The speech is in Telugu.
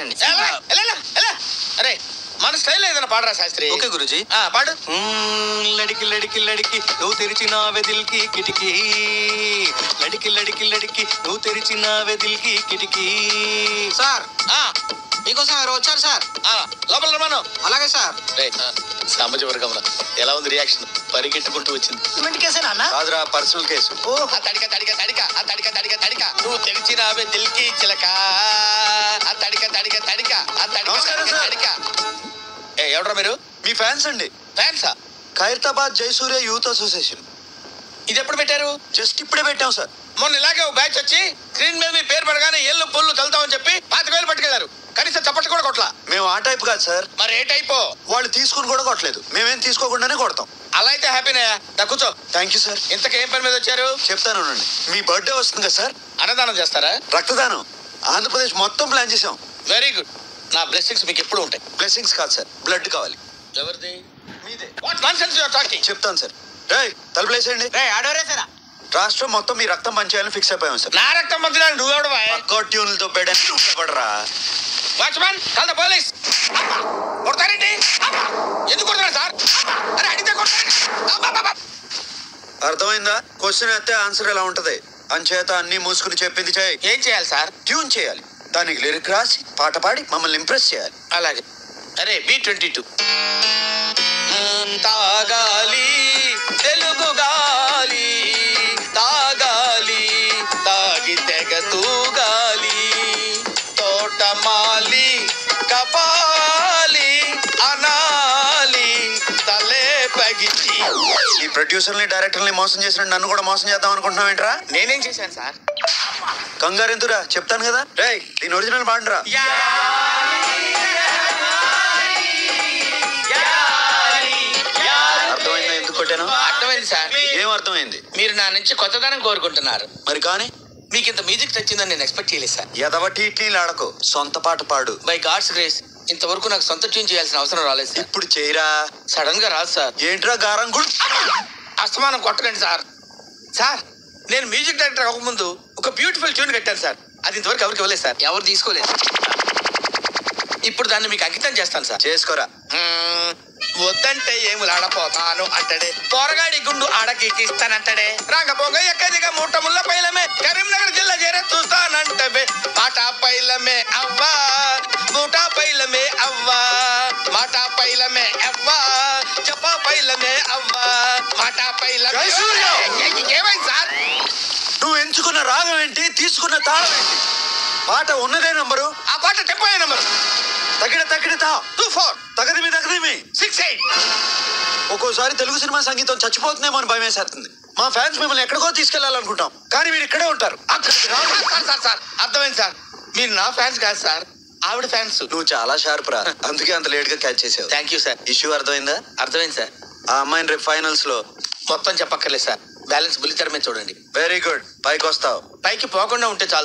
అండి ఎలా? ఎలా? ఎలా? అరే మన స్టైల్ ఏదైనా పాడరా శాస్త్రి? ఓకే గురుజీ. ఆ, పాడు. లడికి లడికి లడికి నువ్వు తెరిచిన వెదిల్కి కిటికీ. లడికి లడికి లడికి నువ్వు తెరిచిన వెదిల్కి కిటికీ. సార్ ఆ, మీకోసం ఎవరు వచ్చారు సార్? ఆ, లోపల రమ్మను. అలాగే సార్. రేయ్, ఆ, సామాజిక వర్గంలో ఎలా ఉంది రియాక్షన్ పరిగెట్టుకుంటూ వచ్చింది. సిమెంట్ కేసేనా అన్న కాదురా పర్సనల్ కేసు. ఓ ఆ తడిక తడిక తడిక ఆ తడిక తడిక తడిక. నువ్వు తెలిసినావే దిల్కి చిలక. నమస్కారం, సార్. ఏ ఎవడ్రా మీరు? మీ ఫ్యాన్స్ అండి. ఫ్యాన్సా? Khairatabad Jayasurya youth association. ఇది ఎప్పుడు పెట్టారు? జస్ట్ ఇప్పుడే పెట్టాం సార్. మొన్న ఇలాగే ఒక బ్యాచ్ వచ్చి స్క్రీన్ మీద మీ పేరు పడగానే ఏళ్ళు పొల్లు తలుతామని చెప్పి పాతిక వేలు పట్టుకెళ్ళారు కనీసం చప్పట్లు కూడా కొట్లా మేము ఆ టైప్ కాదు సార్. మరి ఏ టైపో? వాళ్ళు తీసుకుని కూడా కొట్టలేదు. మేమేం తీసుకోకుండానే కొడతాం. అలా అయితే హ్యాపీనే కూర్చో. థ్యాంక్ యూ సార్ ఇంతకు ఏం పని మీద వచ్చారు? చెప్తాను. మీ బర్త్డే వస్తుంది కదా సార్. అన్నదానం చేస్తారా? రక్తదానం. ఆంధ్రప్రదేశ్ మొత్తం ప్లాన్ చేసాం. వెరీ గుడ్ నా బ్లెస్సింగ్స్ మీకు ఎప్పుడు ఉంటాయి. బ్లెస్సింగ్స్ కాదు సార్ బ్లడ్ కావాలి. ఎవరిది? మీదే. What nonsense you are talking చెప్తాను సార్. రేయ్ తలుపులేసేయండి రే ఆడోరేసారా రాష్ట్రం మొత్తం మీ రక్తం పంచేయాలని ఫిక్స్ అయిపోయాం సార్. నా రక్తం పంచడానికి నువ్వెవడు పక్కో ట్యూన్లతో పడరా. వాచ్మ్యాన్ కాల్ ద పోలీస్ కొడతారేంటి? ఎందుకు కొడతారు సార్? అరే అడిగితే. అర్థమైందా? క్వశ్చన్ అయితే ఆన్సర్ ఎలా ఉంటది? అంచేత అన్ని మూసుకుని చెప్పింది చేయి. ఏం చేయాలి సార్? ట్యూన్ చేయాలి. దానికి లిరిక్ రాసి పాట పాడి మమ్మల్ని ఇంప్రెస్ చేయాలి. అలాగే. అరే బి ట్వంటీ టూ తాగాలి తెలుగు గాలి తాగాలి తాగి తెగ తూగాలి తోటమాలి కపాలి అనాలి తలే పగిచి ఈ ప్రొడ్యూసర్ని డైరెక్టర్ని మోసం చేసిన నన్ను కూడా మోసం చేద్దాం అనుకుంటున్నావు ఏంట్రా నేనేం చేశాను సార్? కంగారు ఎందురా చెప్తాను కదా. రేయ్ దీని ఒరిజినల్ పాడరా అర్థమైందా ఎందుకు కొట్టాను? అర్థమైంది సార్. ఏం అర్థమైంది? మీరు నా నుంచి కొత్తదనం కోరుకుంటున్నారు. మరి కానీ? మీకు ఇంత మ్యూజిక్ తెచ్చిందని నేను ఎక్స్పెక్ట్ చేయలేదు సార్. ఎదవ టీట్లీలు ఆడకు సొంత పాట పాడు. బై గాడ్స్ గ్రేస్ ఇంతవరకు నాకు సొంత ట్యూన్ చేయాల్సిన అవసరం రాలేదు సార్. ఇప్పుడు చేయరా? సడన్గా రాదు సార్. ఏంట్రా గారం గుడ్? అస్తమానం కొట్టకండి సార్. సార్ నేను మ్యూజిక్ డైరెక్టర్ అవ్వకముందు ఒక బ్యూటిఫుల్ ట్యూన్ కట్టాను సార్. అది ఇంతవరకు ఎవరికి ఇవ్వలేదు సార్. ఎవరు తీసుకోలేదు? ఇప్పుడు దాన్ని మీకు అంకితం చేస్తాను సార్. చేసుకోరా. వద్దంటే ఏములాడపోతాను అంటడే. పోరగాడి గుండు ఆడకిస్తానంటడే రాకపోగా ఎక్కదిగా మూట ముళ్ళ పైలమే. కరీంనగర్ జిల్లా చేరే చూస్తానంటవే. మాట పైలమే అవ్వా మూట పైలమే అవ్వా మాట పైలమే అవ్వా చెప్ప పైలమే అవ్వా మాట పైలమే నువ్వు ఎంచుకున్న రాగం ఏంటి? తీసుకున్న తాళం ఏంటి? పాట ఉన్నదే నంబరు? ఆ పాట టెంపో నెంబర్. తగిన తగిన తా. Two four. తగదిమి తగదిమి. Six eight. ఒక్కోసారి తెలుగు సినిమా సంగీతం చచ్చిపోతుందేమో అని భయం వేసేస్తుంది. మా ఫ్యాన్స్ మిమ్మల్ని ఎక్కడికో తీసుకెళ్ళాలనుకుంటాం కానీ మీరు ఇక్కడే ఉంటారు. అక్కడికి. సార్ సార్ సార్ అర్థమైంది సార్. మీరు నా ఫ్యాన్స్ కాదు సార్. ఆవిడ ఫ్యాన్స్. నువ్వు చాలా షార్ప్ రా. అందుకే అంత లేట్గా క్యాచ్ చేసావు. థ్యాంక్ యూ సార్ ఇష్యూ అర్థమైందా? అర్థమైంది సార్. ఆ అమ్మాయిని రేపు ఫైనల్స్లో మొత్తం చెప్పక్కర్లేదు సార్. బ్యాలెన్స్ బుల్లితెర మీద చూడండి. వెరీ గుడ్ పైకి వస్తావు పైకి పోకుండా ఉంటే చాలు.